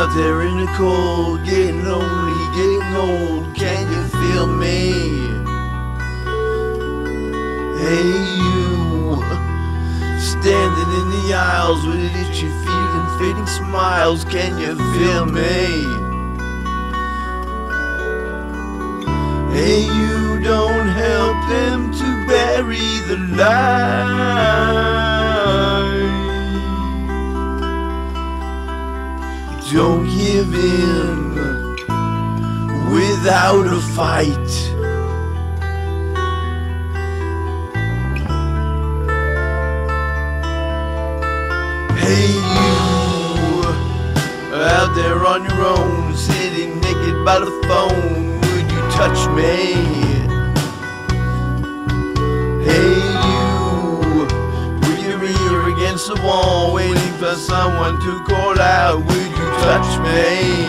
Out there in the cold, getting lonely, getting old, can you feel me? Hey you, standing in the aisles with itchy feet and fading smiles, can you feel me? Hey you, don't help them to bury the light. Don't give in without a fight. Hey you, out there on your own, sitting naked by the phone, would you touch me? Hey you, with your ear against the wall, for someone to call out, would you touch me?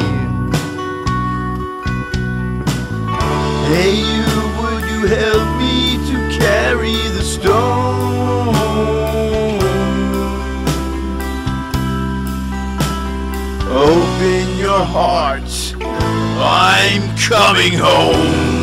Hey you, would you help me to carry the stone? Open your heart, I'm coming home.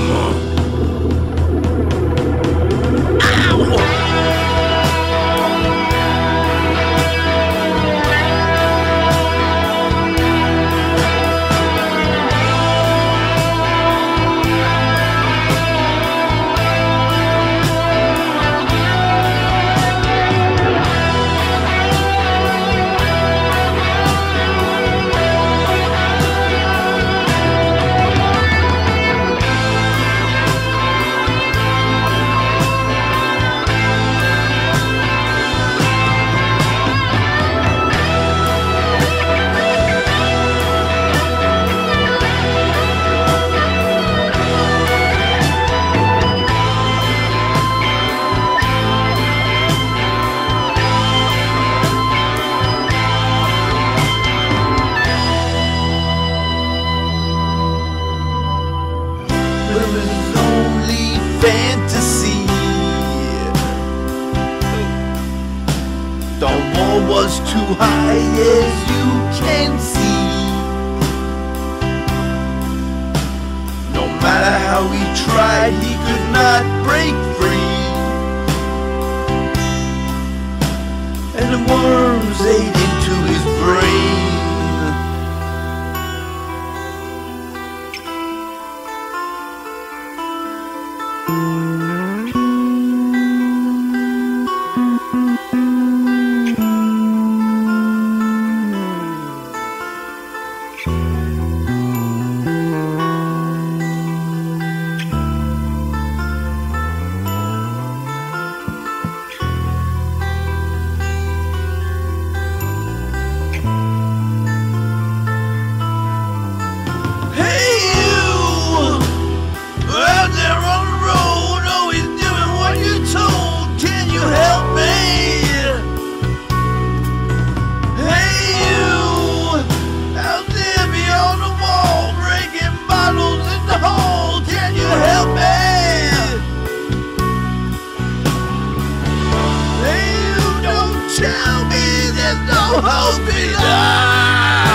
Fantasy. The wall was too high, as you can see. No matter how he tried, he could not break free. And the worms tell me there's no hope in life.